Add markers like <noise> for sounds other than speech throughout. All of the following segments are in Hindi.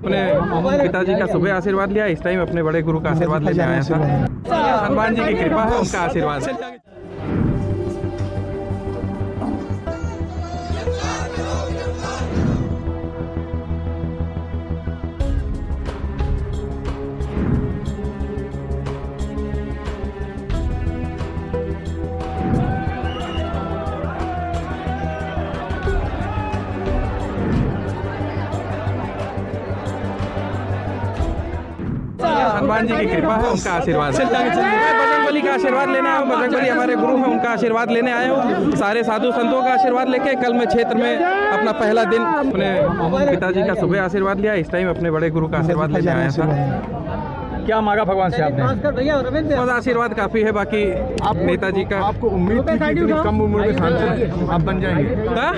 अपने पिताजी का सुबह आशीर्वाद लिया, इस टाइम अपने बड़े गुरु का आशीर्वाद लेने आया था। हनुमान जी की कृपा है, उनका आशीर्वाद। हनुमान जी की कृपा है उनका आशीर्वाद। है बजरंग बली का आशीर्वाद लेने आया हूँ बजरंग बली हमारे गुरु हैं उनका आशीर्वाद लेने आया हूँ। सारे साधु संतों का आशीर्वाद लेके कल मैं क्षेत्र में अपना पहला दिन अपने पिताजी का सुबह आशीर्वाद लिया इस टाइम अपने बड़े गुरु का आशीर्वाद लेने आया था। क्या मांगा भगवान से आपने? बस आशीर्वाद काफ़ी है बाकी आप नेताजी का आपको उम्मीद थी कि कम उम्र में सांसद आप बन जाएँगे। हाँ?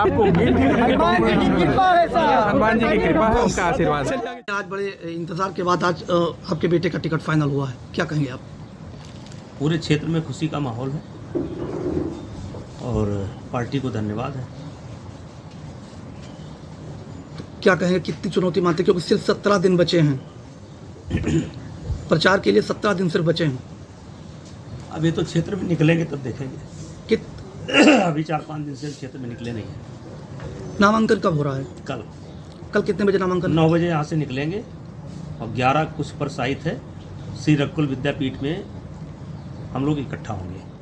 आपको उम्मीद हनुमान जी की कृपा है उनका आशीर्वाद आज बड़े इंतज़ार के बाद आज आपके बेटे का टिकट फाइनल हुआ है। क्या कहेंगे आप? पूरे क्षेत्र में खुशी का माहौल है और पार्टी को धन्यवाद है। क्या कहेंगे कितनी चुनौती मानते क्योंकि सिर्फ़ सत्रह दिन बचे हैं। <coughs> प्रचार के लिए सत्रह दिन सिर्फ़ बचे हैं। अब ये तो क्षेत्र में निकलेंगे तब देखेंगे। कित <coughs> अभी चार पाँच दिन से क्षेत्र में निकले नहीं है। नामांकन कब हो रहा है? कल। कल कितने बजे नामांकन? नौ बजे यहाँ से निकलेंगे और ग्यारह कुछ पर साहित है। श्री रक्कुल विद्यापीठ में हम लोग इकट्ठा होंगे।